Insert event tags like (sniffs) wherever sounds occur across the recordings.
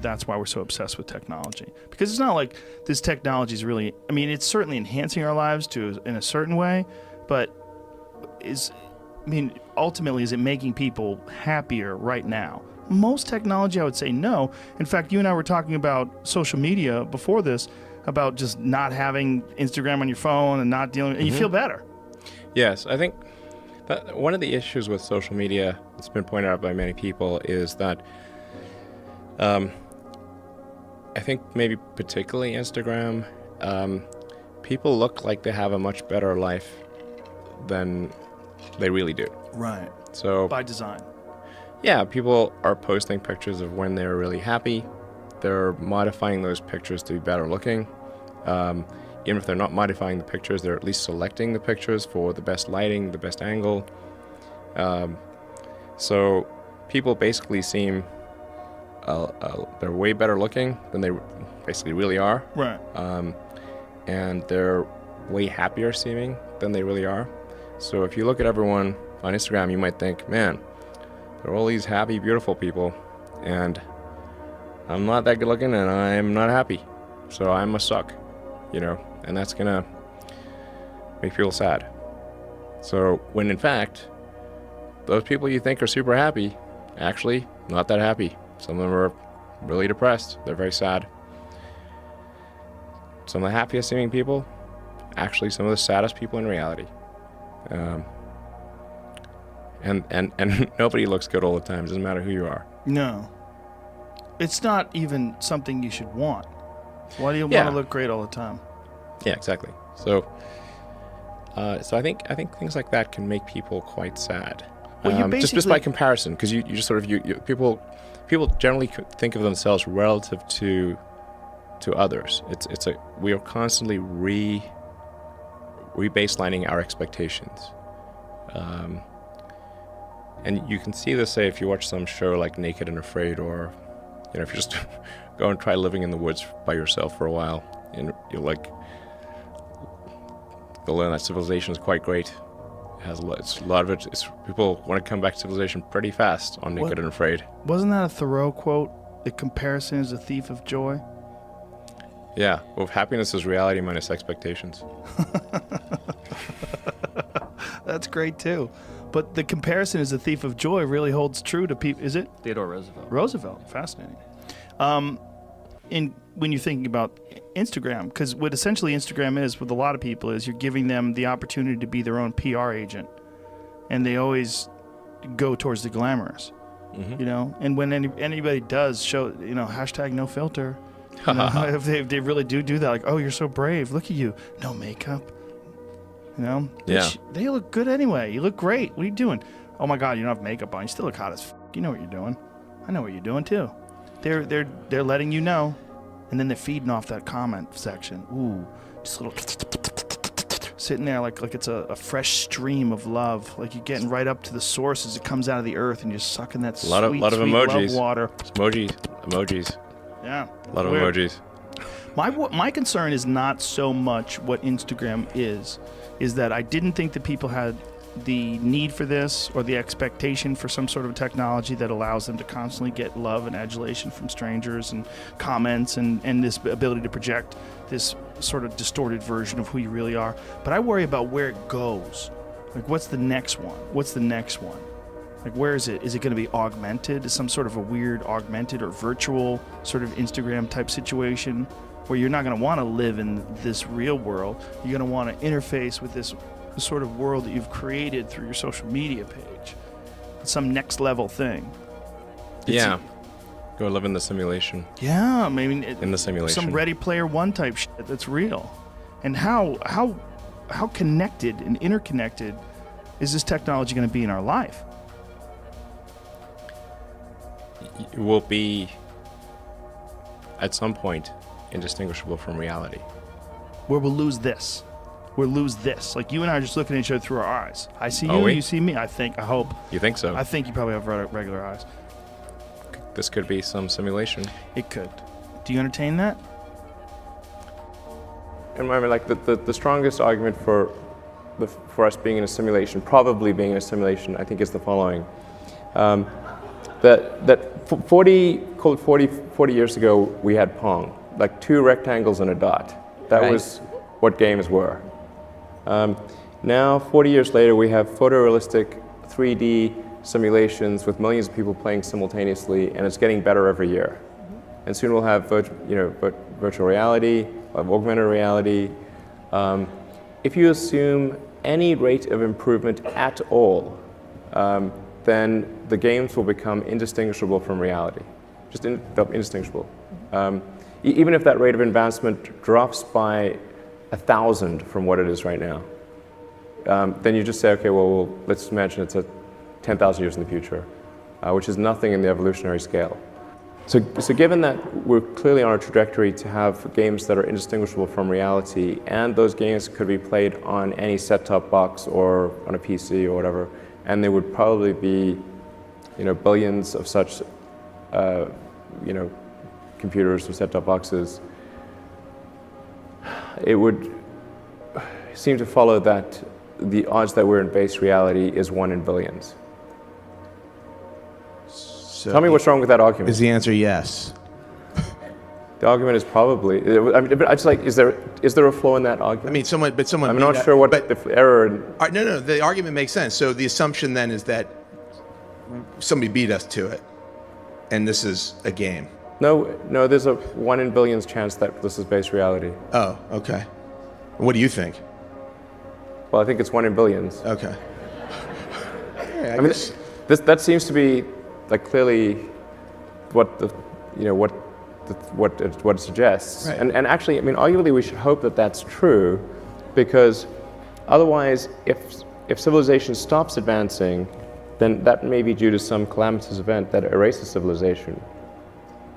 That's why we're so obsessed with technology. Because it's not like this technology is really, I mean, it's certainly enhancing our lives to in a certain way, but is, I mean, ultimately, is it making people happier right now? Most technology, I would say no. In fact, you and I were talking about social media before this, about just not having Instagram on your phone and not dealing, and you feel better. Yes, I think that one of the issues with social media that's been pointed out by many people is that um, I think maybe particularly Instagram, um, people look like they have a much better life than they really do. Right. So By design. yeah, people are posting pictures of when they're really happy. They're modifying those pictures to be better looking. Um, even if they're not modifying the pictures, they're at least selecting the pictures for the best lighting, the best angle. Um, so people basically seem uh, uh, they're way better looking than they basically really are, Right. um, and they're way happier seeming than they really are. So if you look at everyone on Instagram, you might think, man, they're all these happy, beautiful people, and I'm not that good looking, and I'm not happy, so I must suck, you know, and that's gonna make people sad. So when in fact, those people you think are super happy, actually not that happy. Some of them are really depressed. They're very sad. Some of the happiest seeming people, actually some of the saddest people in reality. Um, and, and, and (laughs) nobody looks good all the time. It Doesn't matter who you are. No. It's not even something you should want. Why do you Yeah. want to look great all the time? Yeah, exactly. So, uh, so I think I think things like that can make people quite sad. Well, you Um, just, just by comparison, because you, you just sort of you, you people people generally think of themselves relative to to others. It's it's a we are constantly re rebaselining our expectations. Um, and you can see this, say, if you watch some show like Naked and Afraid, or you know, if you just (laughs) go and try living in the woods by yourself for a while, and you'll like you'll learn that civilization is quite great. It has a lot, it's a lot of it. It's, people want to come back to civilization pretty fast on Naked What? and Afraid. Wasn't that a Thoreau quote? The comparison is a thief of joy. Yeah, well, happiness is reality minus expectations. (laughs) That's great too. But the comparison is a thief of joy really holds true to people. Is it Theodore Roosevelt. Roosevelt? Fascinating. Um, in when you're thinking about Instagram, because what essentially Instagram is with a lot of people is you're giving them the opportunity to be their own PR agent, and they always go towards the glamorous. Mhm. You know, and when any, anybody does show, you know, hashtag no filter, you know, (laughs) if, they, if they really do do that, like, oh, you're so brave. Look at you, no makeup. You know, Yeah. Which- they look good anyway. You look great. What are you doing? Oh my God, you don't have makeup on. You still look hot as. F- you know what you're doing. I know what you're doing too. They're they're they're letting you know, and then they're feeding off that comment section. Ooh, just a little (sniffs) sitting there like like it's a, a fresh stream of love. Like you're getting right up to the source as it comes out of the earth, and you're sucking that A lot of- lot of sweet emojis. water. Emojis, emojis, Yeah, a lot of Weird. emojis. My my concern is not so much what Instagram is, is that I didn't think that people had the need for this or the expectation for some sort of technology that allows them to constantly get love and adulation from strangers and comments and, and this ability to project this sort of distorted version of who you really are. But I worry about where it goes. Like, what's the next one? What's the next one? Like, where is it? Is it going to be augmented? Is some sort of a weird augmented or virtual sort of Instagram type situation where you're not going to want to live in this real world? You're going to want to interface with this sort of world that you've created through your social media page. It's some next level thing. It's- Yeah, go live in the simulation. Yeah, I mean, it, In the simulation. some Ready Player One type shit that's real. And how how how connected and interconnected is this technology going to be in our life? it will be at some point indistinguishable from reality. where we'll lose this. We'll lose this. Like you and I are just looking at each other through our eyes. I see you, we? you see me. I think, I hope. You think so? I think you probably have regular eyes. this could be some simulation. It could. Do you entertain that? And I mean, like the, the, the strongest argument for the, for us being in a simulation, probably being in a simulation, I think is the following: um, that that 40 call it 40, 40 years ago, we had Pong, like two rectangles and a dot. That Right. was what games were. Um, now, 40 years later, we have photorealistic 3D simulations with millions of people playing simultaneously, and it's getting better every year. And soon we'll have you know, vir- virtual reality, we'll have augmented reality. Um, if you assume any rate of improvement at all, um, then the games will become indistinguishable from reality. Just in, indistinguishable. Um, e- even if that rate of advancement drops by a thousand from what it is right now, um, then you just say, okay, well, well let's imagine it's at 10,000 years in the future, uh, which is nothing in the evolutionary scale. So, so given that we're clearly on a trajectory to have games that are indistinguishable from reality, and those games could be played on any set-top box or on a PC or whatever, and there would probably be, you know, billions of such, uh, you know, computers or set-top boxes, it would seem to follow that the odds that we're in base reality is one in billions. So Tell me what's wrong with that argument. Is the answer yes? The argument is probably. I mean, but I just like, is there is there a flaw in that argument? I mean, someone, but someone. I'm not that- sure what But the error. In, no, no, the argument makes sense. So the assumption then is that somebody beat us to it, and this is a game. No, no. There's a one in billions chance that this is base reality. Oh, okay. What do you think? Well, I think it's one in billions. Okay. Yeah, I, I mean, this that seems to be like clearly what the you know what the, what it, what it suggests. Right. And and actually, I mean, arguably, we should hope that that's true, because otherwise, if if civilization stops advancing, then that may be due to some calamitous event that erases civilization.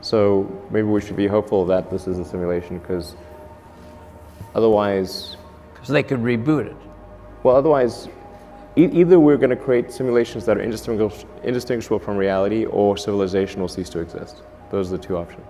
So maybe we should be hopeful that this is a simulation, because otherwise, So they could reboot it. well, otherwise, e- either we're going to create simulations that are indistinguish- indistinguishable from reality, or civilization will cease to exist. Those are the two options.